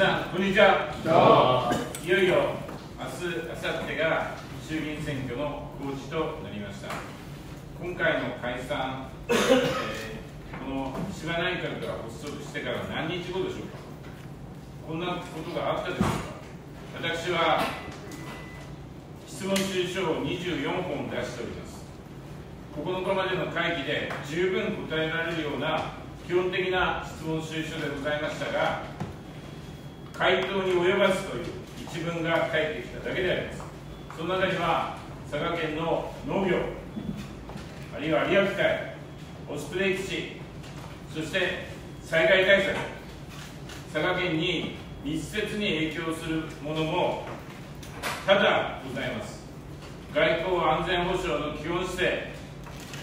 さんこんにちは。いよいよ明日明後日が衆議院選挙の公示となりました。今回の解散、えー、この岸田内閣が発足してから何日後でしょうか。こんなことがあったでしょうか。私は質問収書を24本出しております。9日までの会議で十分答えられるような基本的な質問収書でございましたが回答に及ばずという一文が返ってきただけであります。その中には佐賀県の農業あるいは有明海オスプレイ基地そして災害対策佐賀県に密接に影響するものもただございます。外交安全保障の基本姿勢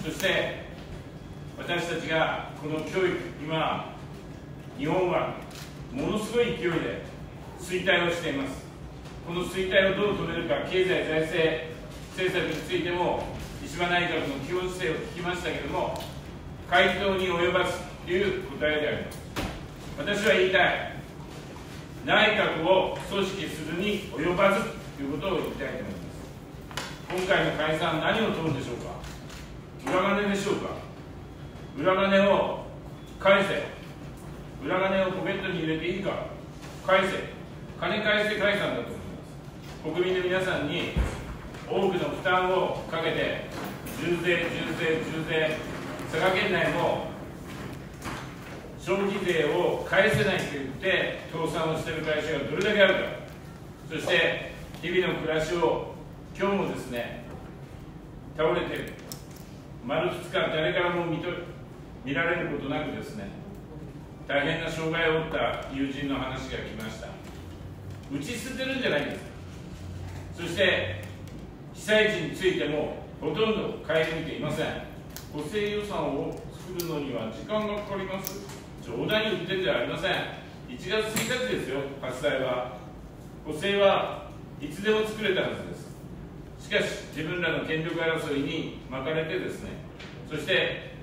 そして私たちがこの教育今日本はものすごい勢いで衰退をしています。この衰退をどう止めるか経済財政政策についても石破内閣の基本姿勢を聞きましたけれども回答に及ばずという答えであります。私は言いたい。内閣を組織するに及ばずということを言いたいと思います。今回の解散何を問うんでしょうか。裏金でしょうか。裏金を返せ。裏金をポケットに入れていいか。返せ。金返せ解散だと思います。国民の皆さんに多くの負担をかけて重税重税重税佐賀県内も消費税を返せないと言って倒産をしている会社がどれだけあるか。そして日々の暮らしを今日もですね倒れてる。丸2日誰からも見と見られることなくですね大変な障害を負った友人の話が来ました。打ち捨てるんじゃないんです。そして被災地についてもほとんど顧みていません。補正予算を作るのには時間がかかります。冗談に言ってんじゃありません。1月1日ですよ。発災は。補正はいつでも作れたはずです。しかし自分らの権力争いに巻かれてですね。そして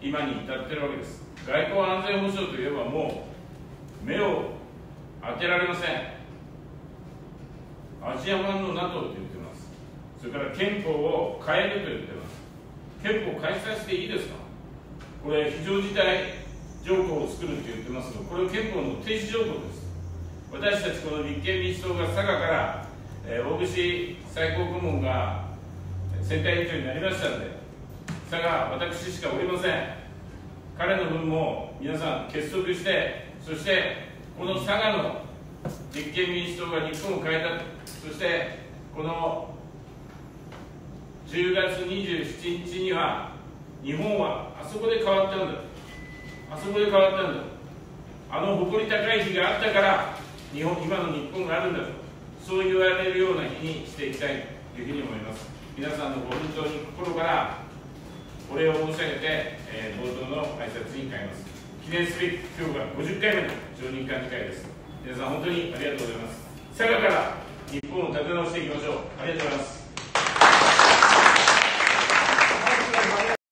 今に至ってるわけです。外交安全保障といえばもう目を当てられません。アジア版の NATO と言ってます。それから憲法を変えると言ってます。憲法改正していいですか？これ非常事態条項を作るって言ってますけどこれ憲法の停止条項です。私たちこの立憲民主党が佐賀からえー、大串最高顧問が選対委員長になりましたので佐賀私しかおりません。彼の分も皆さん結束してそしてこの佐賀の立憲民主党が日本を変えたそしてこの10月27日には日本はあそこで変わったんだ。あそこで変わったんだ。あの誇り高い日があったから日本今の日本があるんだと。そう言われるような日にしていきたいというふうに思います。皆さんのご奮闘に心からお礼を申し上げて、えー、冒頭の挨拶に変えます。記念すべき今日が50回目の常任幹事会です。皆さん本当にありがとうございます。佐賀から。日本を立て直していきましょう。ありがとうございます。